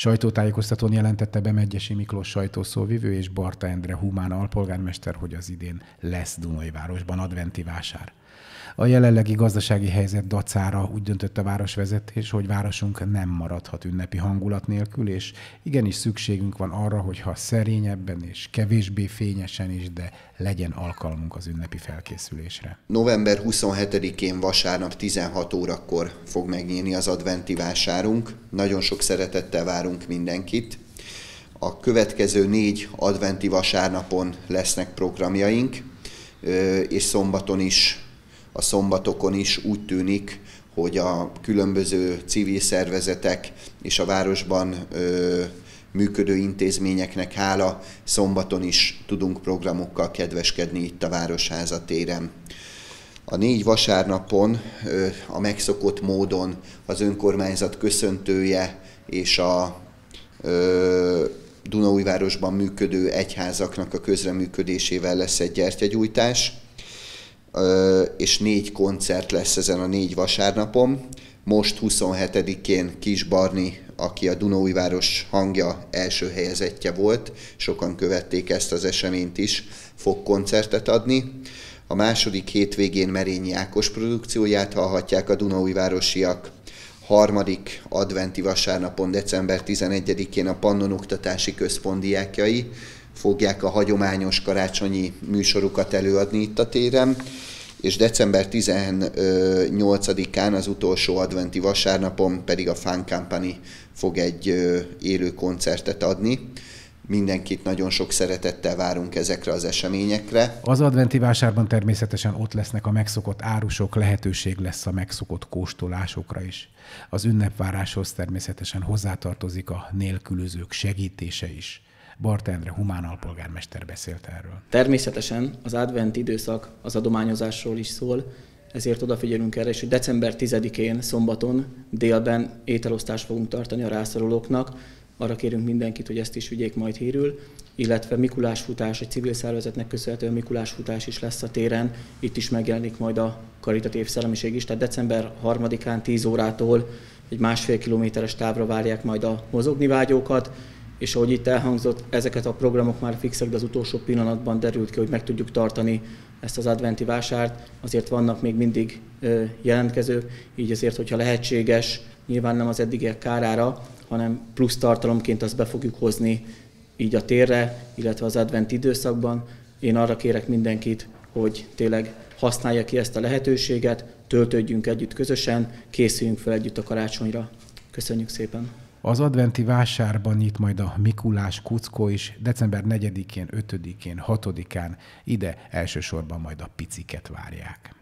Sajtótájékoztatón jelentette be Megyesi Miklós sajtószóvivő és Barta Endre humán alpolgármester, hogy az idén lesz Dunajvárosban adventi vásár. A jelenlegi gazdasági helyzet dacára úgy döntött a városvezetés, hogy városunk nem maradhat ünnepi hangulat nélkül, és igenis szükségünk van arra, hogy ha szerényebben és kevésbé fényesen is, de legyen alkalmunk az ünnepi felkészülésre. November 27-én vasárnap 16 órakor fog megnyílni az adventi vásárunk. Nagyon sok szeretettel várunk mindenkit. A következő négy adventi vasárnapon lesznek programjaink, és szombaton is a szombatokon is úgy tűnik, hogy a különböző civil szervezetek és a városban ö, működő intézményeknek hála szombaton is tudunk programokkal kedveskedni itt a Városháza téren. A négy vasárnapon ö, a megszokott módon az önkormányzat köszöntője és a ö, Dunaújvárosban működő egyházaknak a közreműködésével lesz egy gyertyagyújtás és négy koncert lesz ezen a négy vasárnapon. Most 27-én Kis Barni, aki a Dunóújváros hangja első helyezettje volt, sokan követték ezt az eseményt is, fog koncertet adni. A második hétvégén Merényi Ákos produkcióját hallhatják a Dunaújvárosiak. Harmadik adventi vasárnapon, december 11-én a Pannon Oktatási Központ diákjai, fogják a hagyományos karácsonyi műsorukat előadni itt a téren, és december 18-án, az utolsó adventi vasárnapon pedig a Fun Company fog egy élő koncertet adni. Mindenkit nagyon sok szeretettel várunk ezekre az eseményekre. Az adventi vásárban természetesen ott lesznek a megszokott árusok, lehetőség lesz a megszokott kóstolásokra is. Az ünnepváráshoz természetesen hozzátartozik a nélkülözők segítése is. Bart Endre humán alpolgármester beszélt erről. Természetesen az advent időszak az adományozásról is szól, ezért odafigyelünk erre, és hogy december 10-én szombaton délben ételosztást fogunk tartani a rászorulóknak. Arra kérünk mindenkit, hogy ezt is vigyék majd hírül, illetve Mikulás futás, egy civil szervezetnek köszönhetően Mikulás futás is lesz a téren. Itt is megjelenik majd a karitatív szellemiség is, tehát december 3-án 10 órától egy másfél kilométeres távra várják majd a mozogni vágyókat, és ahogy itt elhangzott, ezeket a programok már fixek, de az utolsó pillanatban derült ki, hogy meg tudjuk tartani ezt az adventi vásárt, azért vannak még mindig jelentkezők, így azért, hogyha lehetséges, nyilván nem az eddigiek kárára, hanem plusz tartalomként azt be fogjuk hozni így a térre, illetve az advent időszakban. Én arra kérek mindenkit, hogy tényleg használja ki ezt a lehetőséget, töltődjünk együtt közösen, készüljünk fel együtt a karácsonyra. Köszönjük szépen! Az adventi vásárban nyit majd a Mikulás kuckó is, december 4-én, 5-én, 6-án ide elsősorban majd a piciket várják.